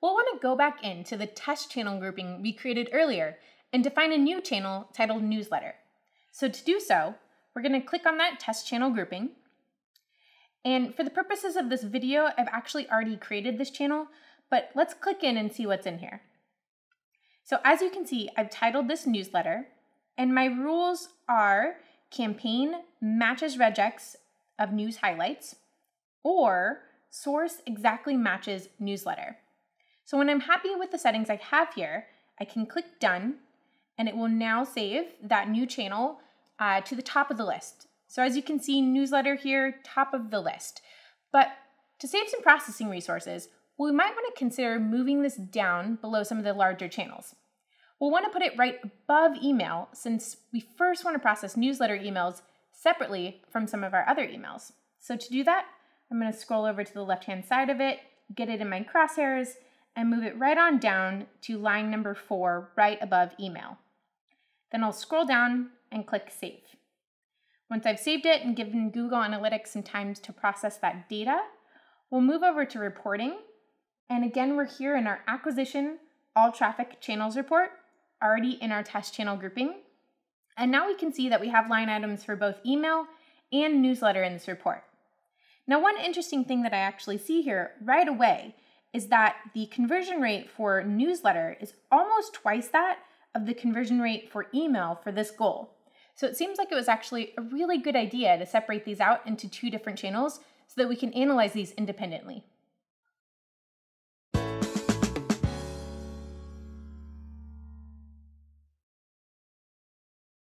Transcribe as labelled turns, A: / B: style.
A: we'll want to go back into the test channel grouping we created earlier and define a new channel titled Newsletter. So to do so, we're going to click on that test channel grouping. And for the purposes of this video, I've actually already created this channel, but let's click in and see what's in here. So as you can see, I've titled this newsletter, and my rules are campaign matches regex of news highlights, or source exactly matches newsletter. So when I'm happy with the settings I have here, I can click done, and it will now save that new channel uh, to the top of the list. So as you can see, newsletter here, top of the list. But to save some processing resources, we might want to consider moving this down below some of the larger channels. We'll want to put it right above email since we first want to process newsletter emails separately from some of our other emails. So to do that, I'm going to scroll over to the left-hand side of it, get it in my crosshairs, and move it right on down to line number four, right above email. Then I'll scroll down and click Save. Once I've saved it and given Google Analytics some time to process that data, we'll move over to reporting. And again, we're here in our acquisition all traffic channels report already in our test channel grouping. And now we can see that we have line items for both email and newsletter in this report. Now, one interesting thing that I actually see here right away is that the conversion rate for newsletter is almost twice that of the conversion rate for email for this goal. So it seems like it was actually a really good idea to separate these out into two different channels so that we can analyze these independently.